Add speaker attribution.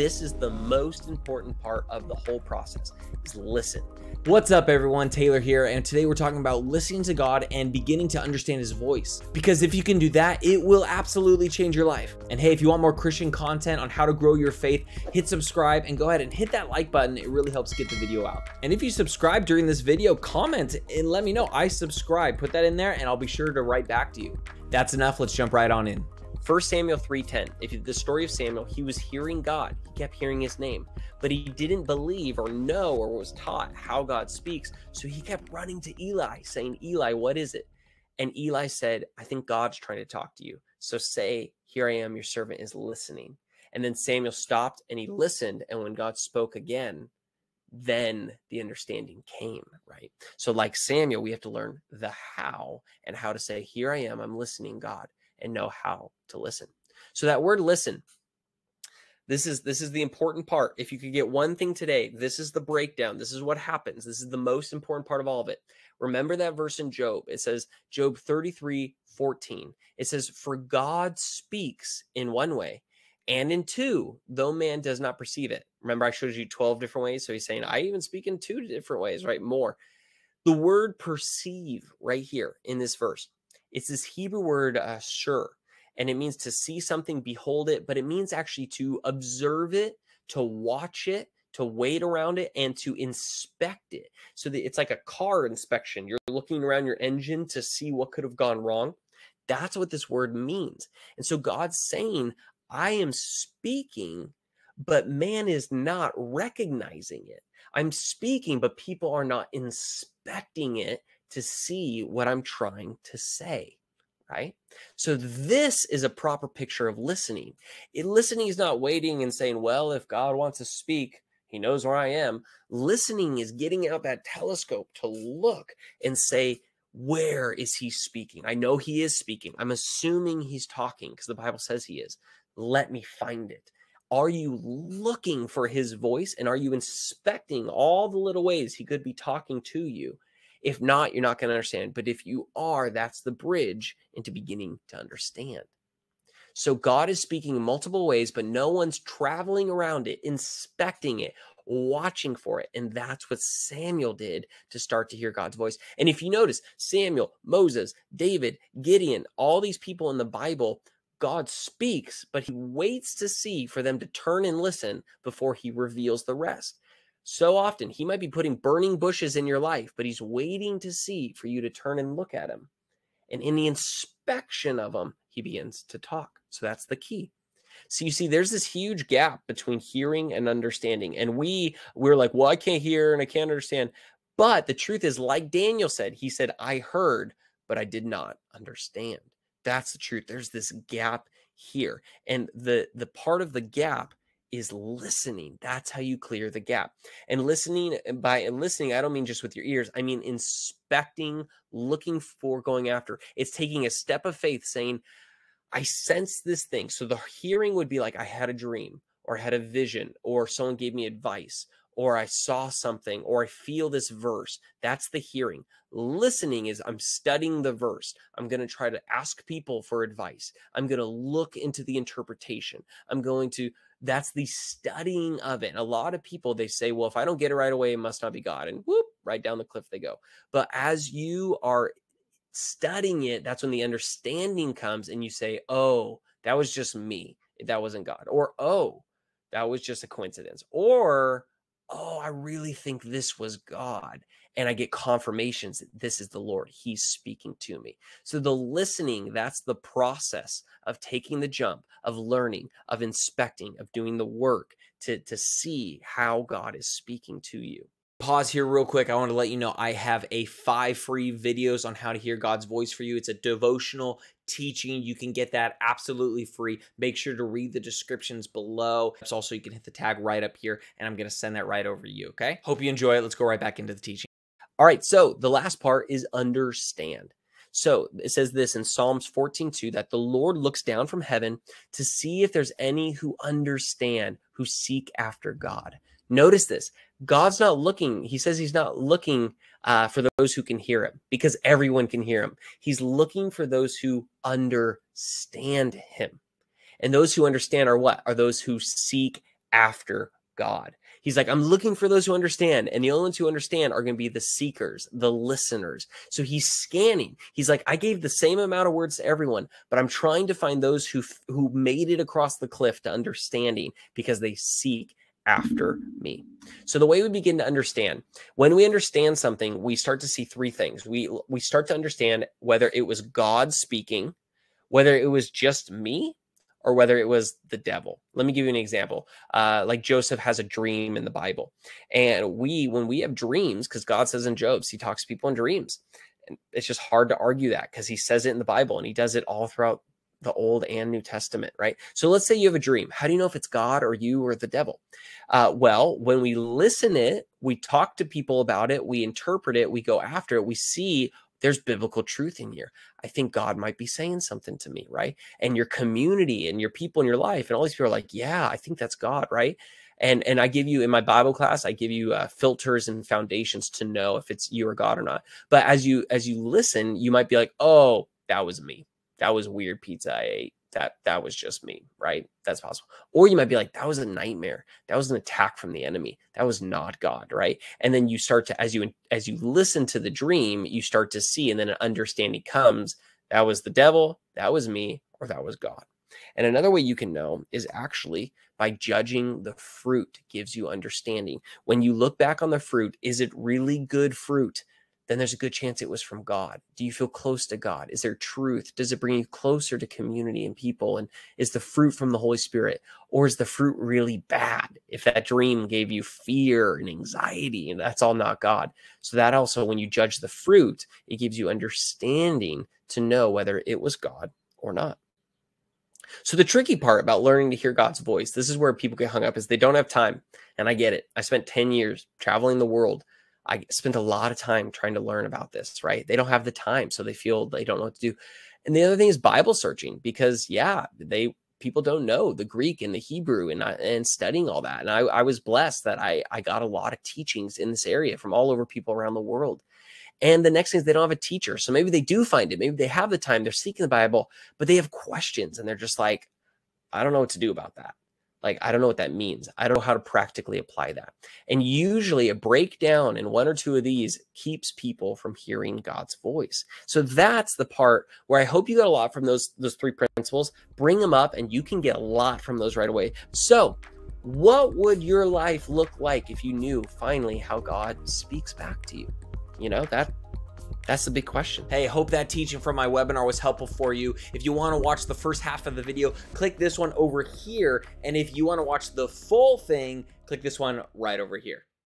Speaker 1: this is the most important part of the whole process is listen.
Speaker 2: What's up, everyone? Taylor here, and today we're talking about listening to God and beginning to understand His voice. Because if you can do that, it will absolutely change your life. And hey, if you want more Christian content on how to grow your faith, hit subscribe and go ahead and hit that like button. It really helps get the video out. And if you subscribe during this video, comment and let me know I subscribe. Put that in there, and I'll be sure to write back to you. That's enough. Let's jump right on in.
Speaker 1: 1 Samuel 3:10. If you, the story of Samuel, he was hearing God. He kept hearing his name, but he didn't believe or know or was taught how God speaks. So he kept running to Eli, saying, "Eli, what is it?" And Eli said, "I think God's trying to talk to you. So say, here I am, your servant is listening." And then Samuel stopped and he listened, and when God spoke again, then the understanding came, right? So like Samuel, we have to learn the how and how to say, "Here I am, I'm listening, God." And know how to listen. So that word listen, this is this is the important part. If you could get one thing today, this is the breakdown. This is what happens. This is the most important part of all of it. Remember that verse in Job. It says Job 33, 14. It says, For God speaks in one way and in two, though man does not perceive it. Remember, I showed you 12 different ways. So he's saying, I even speak in two different ways, right? More. The word perceive right here in this verse it's this Hebrew word uh, shur, and it means to see something, behold it, but it means actually to observe it, to watch it, to wait around it, and to inspect it. So that it's like a car inspection. You're looking around your engine to see what could have gone wrong. That's what this word means. And so God's saying, I am speaking, but man is not recognizing it. I'm speaking, but people are not inspecting it to see what I'm trying to say, right? So this is a proper picture of listening. It, listening is not waiting and saying, well, if God wants to speak, he knows where I am. Listening is getting out that telescope to look and say, where is he speaking? I know he is speaking. I'm assuming he's talking because the Bible says he is. Let me find it. Are you looking for his voice and are you inspecting all the little ways he could be talking to you? If not, you're not going to understand. But if you are, that's the bridge into beginning to understand. So God is speaking in multiple ways, but no one's traveling around it, inspecting it, watching for it. And that's what Samuel did to start to hear God's voice. And if you notice, Samuel, Moses, David, Gideon, all these people in the Bible, God speaks, but he waits to see for them to turn and listen before he reveals the rest. So often, he might be putting burning bushes in your life, but he's waiting to see for you to turn and look at him. And in the inspection of him, he begins to talk. So that's the key. So you see, there's this huge gap between hearing and understanding. And we we're like, well, I can't hear and I can't understand. But the truth is, like Daniel said, he said, I heard, but I did not understand. That's the truth. There's this gap here. And the the part of the gap is listening. That's how you clear the gap. And listening eh, by listening, I don't mean just with your ears. I mean inspecting, looking for, going after. It's taking a step of faith saying, I sense this thing. So the hearing would be like I had a dream or I had a vision or someone gave me advice or I saw something or I feel this verse. That's the hearing. Listening is I'm studying the verse. I'm going to try to ask people for advice. I'm going to look into the interpretation. I'm going to that's the studying of it. And a lot of people they say, well, if I don't get it right away, it must not be God. And whoop, right down the cliff they go. But as you are studying it, that's when the understanding comes and you say, oh, that was just me. That wasn't God. Or oh, that was just a coincidence. Or oh, I really think this was God. And I get confirmations that this is the Lord. He's speaking to me. So the listening, that's the process of taking the jump, of learning, of inspecting, of doing the work to, to see how God is speaking to you
Speaker 2: pause here real quick. I want to let you know I have a five free videos on how to hear God's voice for you. It's a devotional teaching. You can get that absolutely free. Make sure to read the descriptions below. It's also, you can hit the tag right up here and I'm going to send that right over to you. Okay. Hope you enjoy it. Let's go right back into the teaching. All right. So the last part is understand. So it says this in Psalms 14, 2, that the Lord looks down from heaven to see if there's any who understand, who seek after God. Notice this God's not looking, he says he's not looking uh, for those who can hear him because everyone can hear him. He's looking for those who understand him. And those who understand are what? Are those who seek
Speaker 1: after God. He's like, I'm looking for those who understand. And the only ones who understand are going to be the seekers, the listeners. So he's scanning. He's like, I gave the same amount of words to everyone, but I'm trying to find those who who made it across the cliff to understanding because they seek after me. So the way we begin to understand, when we understand something, we start to see three things. We we start to understand whether it was God speaking, whether it was just me, or whether it was the devil. Let me give you an example. Uh, like Joseph has a dream in the Bible. And we, when we have dreams, because God says in Job's, he talks to people in dreams. And it's just hard to argue that because he says it in the Bible and he does it all throughout the Old and New Testament, right? So let's say you have a dream. How do you know if it's God or you or the devil? Uh, well, when we listen it, we talk to people about it, we interpret it, we go after it, we see there's biblical truth in here. I think God might be saying something to me, right? And your community and your people in your life, and all these people are like, yeah, I think that's God, right? And and I give you in my Bible class, I give you uh, filters and foundations to know if it's you or God or not. But as you as you listen, you might be like, oh, that was me. That was weird pizza I ate that that was just me, right? That's possible. Or you might be like, that was a nightmare. That was an attack from the enemy. That was not God, right? And then you start to, as you as you listen to the dream, you start to see, and then an understanding comes. That was the devil. That was me, or that was God. And another way you can know is actually by judging the fruit gives you understanding. When you look back on the fruit, is it really good fruit? Then there's a good chance it was from God. Do you feel close to God? Is there truth? Does it bring you closer to community and people? And is the fruit from the Holy Spirit? Or is the fruit really bad? If that dream gave you fear and anxiety, and that's all not God. So, that also, when you judge the fruit, it gives you understanding to know whether it was God or not. So the tricky part about learning to hear God's voice, this is where people get hung up is they don't have time. And I get it. I spent 10 years traveling the world I spent a lot of time trying to learn about this, right? They don't have the time, so they feel they don't know what to do. And the other thing is Bible searching because yeah, they people don't know the Greek and the Hebrew and and studying all that. And I, I was blessed that I I got a lot of teachings in this area from all over people around the world. And the next thing is they don't have a teacher. So maybe they do find it. Maybe they have the time. They're seeking the Bible, but they have questions and they're just like, I don't know what to do about that. Like, I don't know what that means. I don't know how to practically apply that. And usually, a breakdown in one or two of these keeps people from hearing God's voice. So that's the part where I hope you got a lot from those those three principles. Bring them up, and you can get a lot from those right away. So, what would your life look like if you knew finally how God speaks back to you? You know that that's the big question.
Speaker 2: Hey, hope that teaching from my webinar was helpful for you. If you want to watch the first half of the video, click this one over here. And if you want to watch the full thing, click this one right over here.